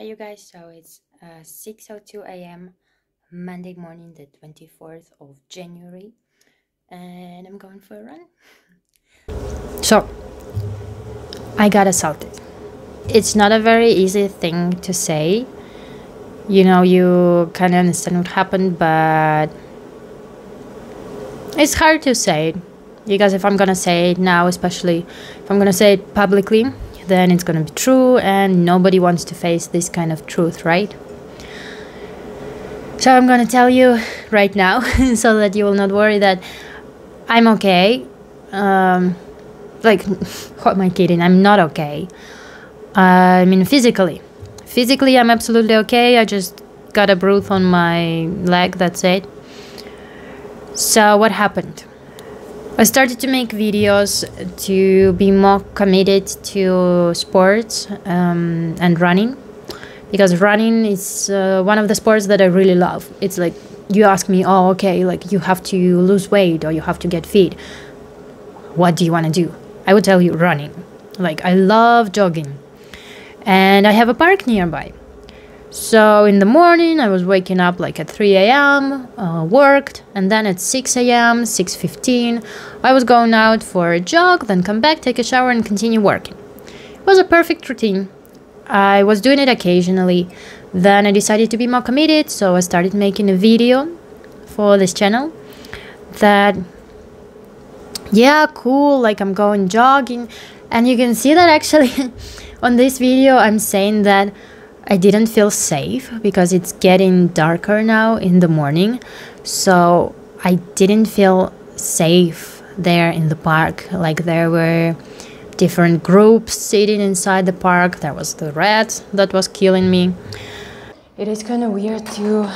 Hey you guys, so it's uh, 6.02 a.m. Monday morning the 24th of January and I'm going for a run. So, I got assaulted. It's not a very easy thing to say. You know, you kind of understand what happened, but it's hard to say because if I'm gonna say it now, especially if I'm gonna say it publicly, then it's gonna be true, and nobody wants to face this kind of truth, right? So I'm gonna tell you right now so that you will not worry that I'm okay. Um, like, what am I kidding? I'm not okay. I mean, physically. Physically, I'm absolutely okay. I just got a bruise on my leg, that's it. So, what happened? I started to make videos to be more committed to sports um, and running because running is uh, one of the sports that I really love. It's like you ask me, oh, okay, like you have to lose weight or you have to get fit. What do you want to do? I would tell you running. Like I love jogging, and I have a park nearby. So in the morning, I was waking up like at 3 a.m., uh, worked, and then at 6 a.m., 6:15, I was going out for a jog, then come back, take a shower, and continue working. It was a perfect routine. I was doing it occasionally. Then I decided to be more committed, so I started making a video for this channel. That yeah, cool, like I'm going jogging, and you can see that actually on this video I'm saying that I didn't feel safe because it's getting darker now in the morning. So I didn't feel safe there in the park. Like there were different groups sitting inside the park. There was the rat that was killing me. It is kind of weird to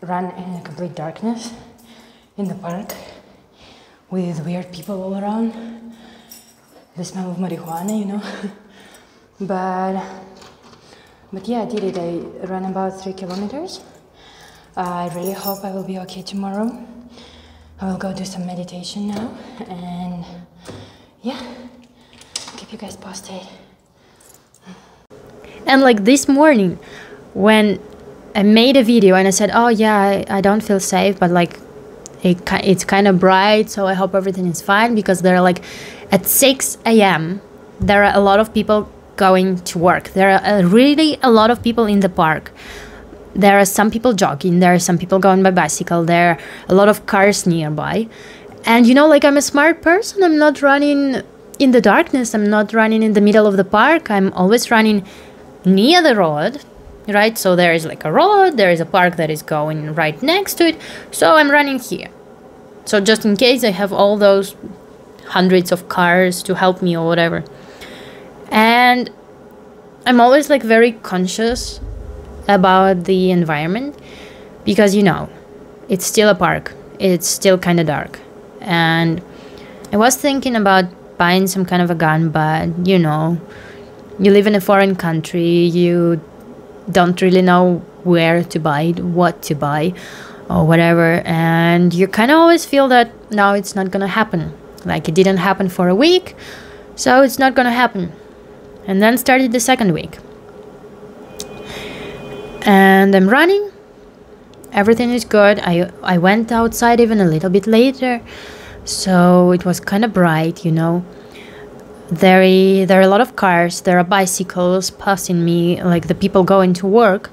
run in complete darkness in the park with weird people all around. The smell of marijuana, you know. but but yeah, I did it. I ran about three kilometers. I really hope I will be okay tomorrow. I will go do some meditation now and yeah, keep you guys posted. And like this morning, when I made a video and I said, "Oh yeah, I, I don't feel safe," but like it, it's kind of bright, so I hope everything is fine because there are like at 6 a.m. There are a lot of people going to work. There are uh, really a lot of people in the park. There are some people jogging, there are some people going by bicycle, there are a lot of cars nearby. And you know, like I'm a smart person, I'm not running in the darkness, I'm not running in the middle of the park, I'm always running near the road, right? So there is like a road, there is a park that is going right next to it, so I'm running here. So just in case I have all those hundreds of cars to help me or whatever and i'm always like very conscious about the environment because you know it's still a park. It's still kind of dark. And i was thinking about buying some kind of a gun but you know you live in a foreign country you don't really know where to buy it what to buy or whatever. And you kind of always feel that now it's not gonna happen. Like it didn't happen for a week so it's not gonna happen and then started the second week. And I'm running. Everything is good. I I went outside even a little bit later, so it was kind of bright, you know. There, there are a lot of cars. There are bicycles passing me, like the people going to work.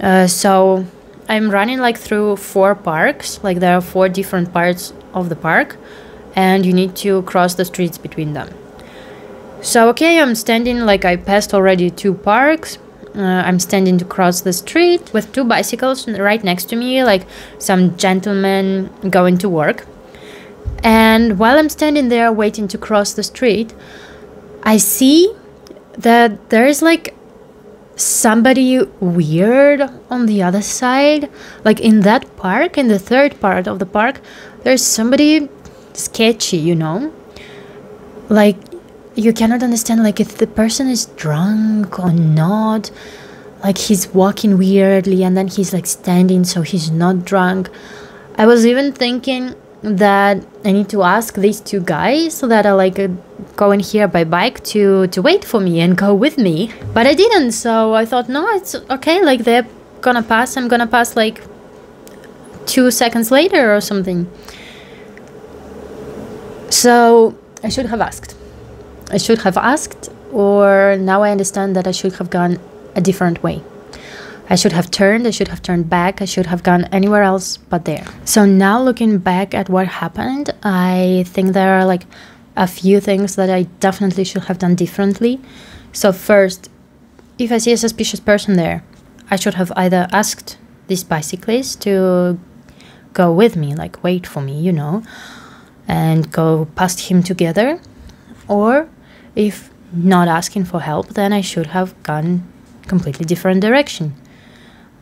Uh, so I'm running like through four parks. Like there are four different parts of the park, and you need to cross the streets between them. So, okay, I'm standing like I passed already two parks. Uh, I'm standing to cross the street with two bicycles right next to me, like some gentlemen going to work. And while I'm standing there waiting to cross the street, I see that there's like somebody weird on the other side. Like in that park, in the third part of the park, there's somebody sketchy, you know? Like you cannot understand like if the person is drunk or not like he's walking weirdly and then he's like standing so he's not drunk. I was even thinking that i need to ask these two guys that are like uh, going here by bike to to wait for me and go with me. But i didn't so i thought no it's okay like they're gonna pass i'm gonna pass like two seconds later or something. So i should have asked i should have asked or now i understand that i should have gone a different way I should have turned, I should have turned back, I should have gone anywhere else but there. So now looking back at what happened, I think there are like a few things that I definitely should have done differently. So, first, if I see a suspicious person there, I should have either asked this bicyclist to go with me, like wait for me, you know, and go past him together. Or if not asking for help, then I should have gone completely different direction.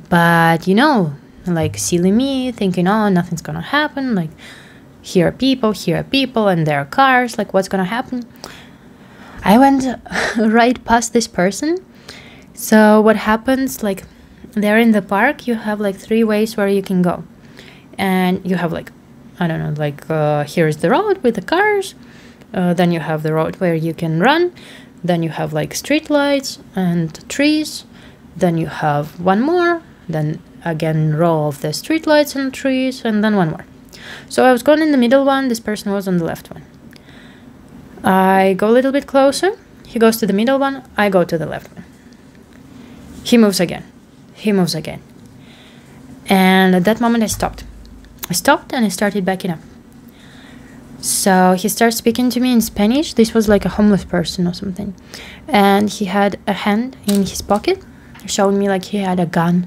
But you know, like silly me thinking, oh, nothing's gonna happen, like here are people, here are people, and there are cars. Like, what's gonna happen? I went right past this person. So, what happens, like, there in the park, you have like three ways where you can go. And you have, like, I don't know, like, uh, here's the road with the cars. Uh, then you have the road where you can run. Then you have, like, street lights and trees. Then you have one more. Then again, row of the street lights and trees. And then one more. So I was going in the middle one, this person was on the left one. I go a little bit closer, he goes to the middle one, I go to the left one. He moves again, he moves again. And at that moment I stopped. I stopped and I started backing up. So he starts speaking to me in Spanish. This was like a homeless person or something. And he had a hand in his pocket, showing me like he had a gun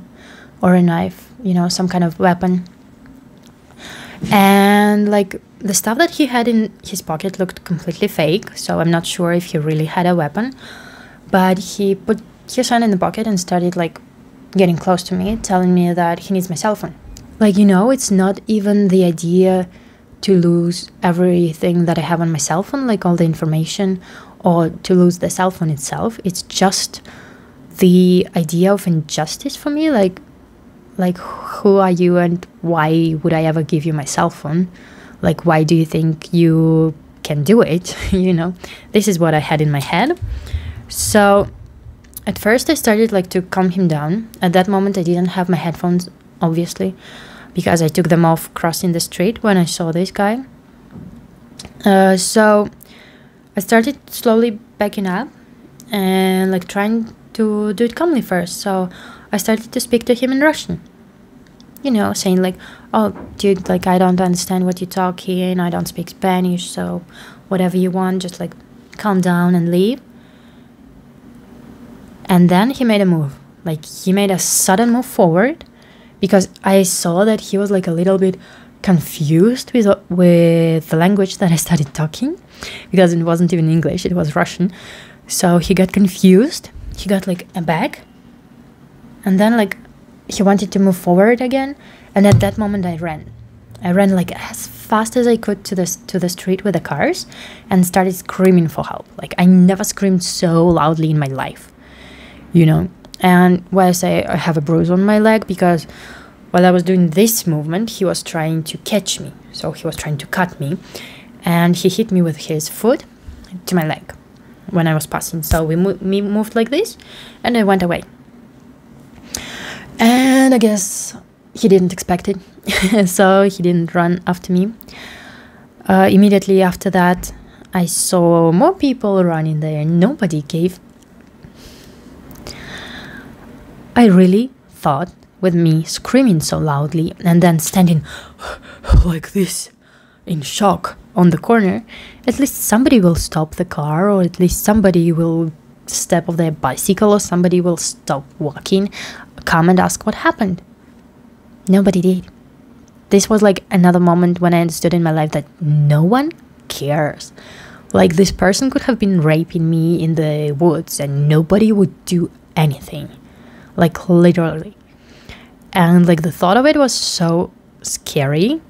or a knife, you know, some kind of weapon and like the stuff that he had in his pocket looked completely fake so i'm not sure if he really had a weapon but he put his hand in the pocket and started like getting close to me telling me that he needs my cell phone like you know it's not even the idea to lose everything that i have on my cell phone like all the information or to lose the cell phone itself. It's just the idea of injustice for me like like who are you and why would i ever give you my cell phone? Like why do you think you can do it? You know this is what i had in my head. So at first i started like to calm him down. At that moment i didn't have my headphones obviously because i took them off crossing the street when i saw this guy uh, so i started slowly backing up and like trying to do it calmly first so I started to speak to him in Russian. You know, saying like, "Oh, dude, like I don't understand what you're talking. I don't speak Spanish, so whatever you want, just like calm down and leave." And then he made a move. Like he made a sudden move forward because I saw that he was like a little bit confused with with the language that I started talking because it wasn't even English, it was Russian. So he got confused. He got like a bag and then like he wanted to move forward again and at that moment i ran i ran like as fast as i could to the to the street with the cars and started screaming for help like i never screamed so loudly in my life you know and why i say i have a bruise on my leg because while i was doing this movement he was trying to catch me so he was trying to cut me and he hit me with his foot to my leg when i was passing so we, mo- we moved like this and i went away and I guess he didn't expect it, so he didn't run after me. Uh, immediately after that, I saw more people running there. Nobody gave. I really thought with me screaming so loudly and then standing like this in shock on the corner, at least somebody will stop the car or at least somebody will step off their bicycle or somebody will stop walking come and ask what happened. Nobody did. This was like another moment when I understood in my life that no one cares. Like, this person could have been raping me in the woods and nobody would do anything. Like, literally. And, like, the thought of it was so scary.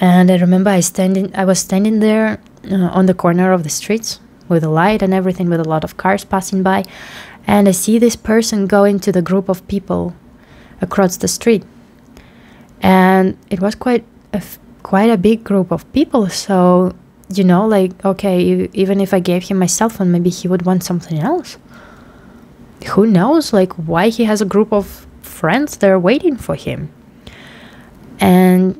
And I remember I standing, I was standing there uh, on the corner of the streets with a light and everything, with a lot of cars passing by, and I see this person going to the group of people across the street. And it was quite a, quite a big group of people, so you know, like, okay, even if I gave him my cell phone, maybe he would want something else. Who knows, like, why he has a group of friends that are waiting for him. And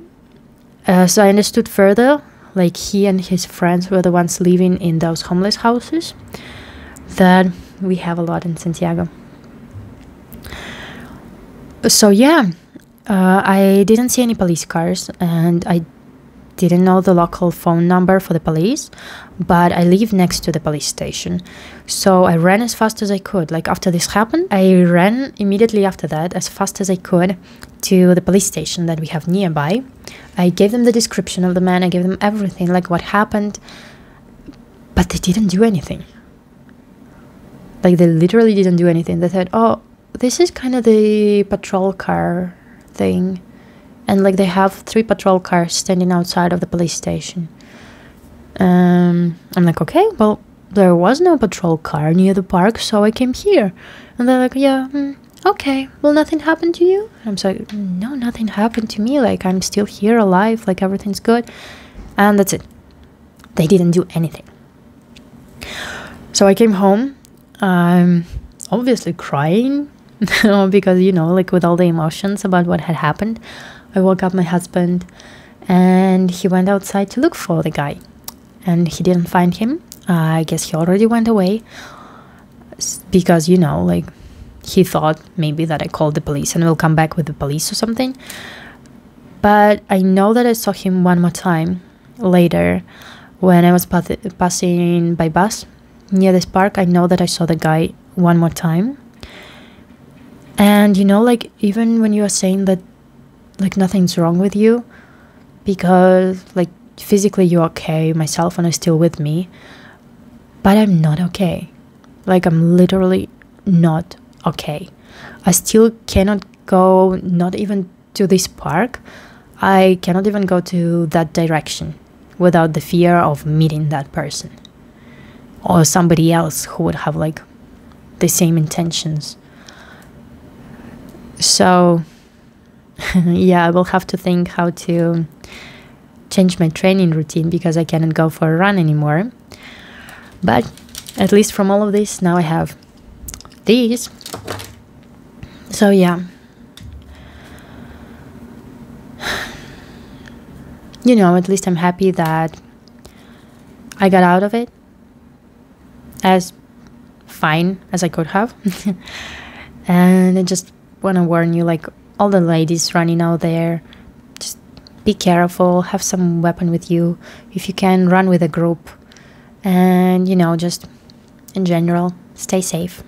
uh, so I understood further, like, he and his friends were the ones living in those homeless houses that we have a lot in Santiago. So, yeah, uh, I didn't see any police cars and I didn't know the local phone number for the police, but I live next to the police station. So I ran as fast as I could. Like after this happened, I ran immediately after that as fast as I could to the police station that we have nearby. I gave them the description of the man, I gave them everything, like what happened, but they didn't do anything. Like they literally didn't do anything. They said, "Oh, this is kind of the patrol car thing." And like they have three patrol cars standing outside of the police station. Um, I'm like, okay, well, there was no patrol car near the park, so I came here. And they're like, yeah, mm, okay, well, nothing happened to you? And I'm like, no, nothing happened to me. Like, I'm still here alive, like, everything's good. And that's it. They didn't do anything. So I came home, um, obviously crying because, you know, like with all the emotions about what had happened. I woke up my husband and he went outside to look for the guy and he didn't find him. I guess he already went away because, you know, like he thought maybe that I called the police and we'll come back with the police or something. But I know that I saw him one more time later when I was passing by bus near this park. I know that I saw the guy one more time. And you know, like, even when you are saying that like nothing's wrong with you because like physically you're okay my cell phone is still with me but i'm not okay. Like i'm literally not okay. I still cannot go not even to this park. I cannot even go to that direction without the fear of meeting that person or somebody else who would have like the same intentions. So yeah, I will have to think how to change my training routine because I cannot go for a run anymore. But at least from all of this, now I have these. So, yeah. You know, at least I'm happy that I got out of it as fine as I could have. and I just want to warn you like, all the ladies running out there just be careful have some weapon with you. If you can run with a group. And you know just in general stay safe